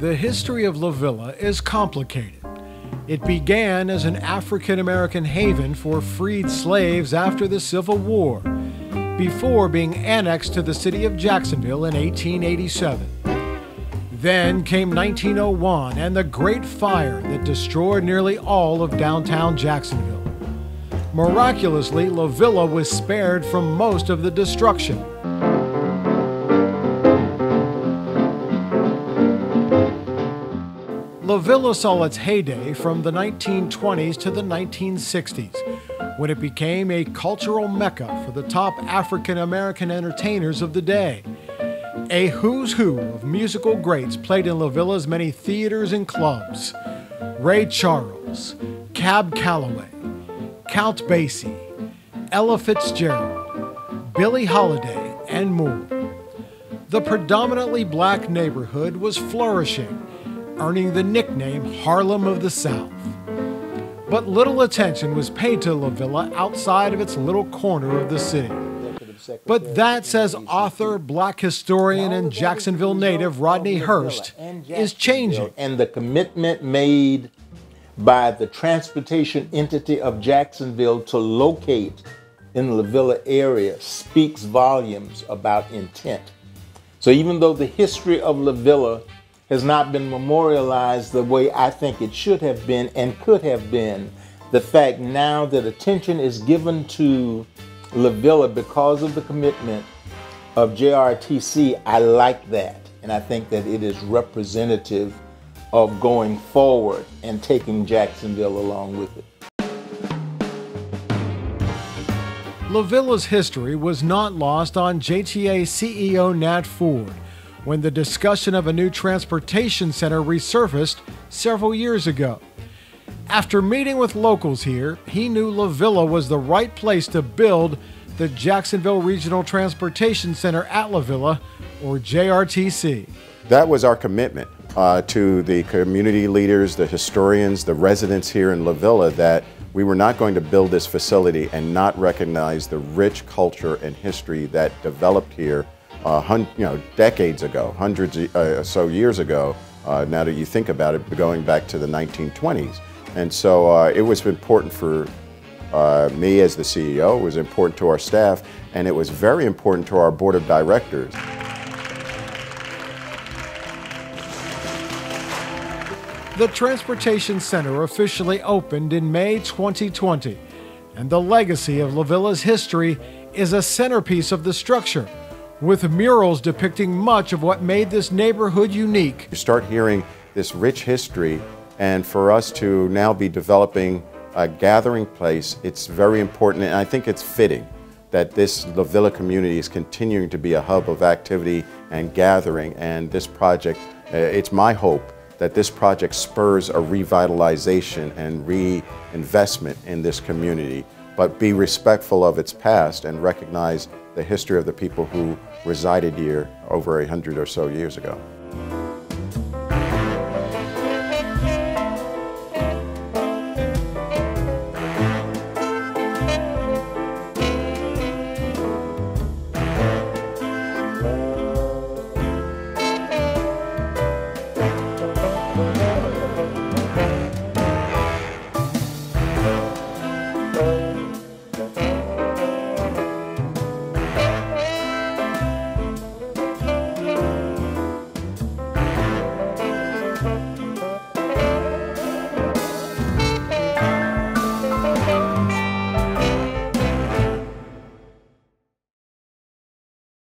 The history of La Villa is complicated. It began as an African American haven for freed slaves after the Civil War, before being annexed to the city of Jacksonville in 1887. Then came 1901 and the Great Fire that destroyed nearly all of downtown Jacksonville. Miraculously, La Villa was spared from most of the destruction. La Villa saw its heyday from the 1920s to the 1960s, when it became a cultural mecca for the top African American entertainers of the day. A who's who of musical greats played in La Villa's many theaters and clubs. Ray Charles, Cab Calloway, Count Basie, Ella Fitzgerald, Billie Holiday, and more. The predominantly black neighborhood was flourishing earning the nickname Harlem of the South. But little attention was paid to La Villa outside of its little corner of the city. But that, says author, black historian, and Jacksonville native Rodney Hurst, is changing. And the commitment made by the transportation entity of Jacksonville to locate in the La Villa area speaks volumes about intent. So even though the history of La Villa has not been memorialized the way I think it should have been and could have been. The fact now that attention is given to LaVilla because of the commitment of JRTC, I like that. And I think that it is representative of going forward and taking Jacksonville along with it. LaVilla's history was not lost on JTA CEO Nat Ford when the discussion of a new transportation center resurfaced several years ago. After meeting with locals here, he knew La Villa was the right place to build the Jacksonville Regional Transportation Center at La Villa, or JRTC. That was our commitment uh, to the community leaders, the historians, the residents here in La Villa that we were not going to build this facility and not recognize the rich culture and history that developed here you know, decades ago, hundreds or uh, so years ago, uh, now that you think about it, going back to the 1920s. And so uh, it was important for uh, me as the CEO, it was important to our staff, and it was very important to our board of directors. The Transportation Center officially opened in May 2020, and the legacy of La Villa's history is a centerpiece of the structure with murals depicting much of what made this neighborhood unique. You start hearing this rich history, and for us to now be developing a gathering place, it's very important, and I think it's fitting that this La Villa community is continuing to be a hub of activity and gathering, and this project, uh, it's my hope that this project spurs a revitalization and reinvestment in this community, but be respectful of its past and recognize the history of the people who resided here over a hundred or so years ago.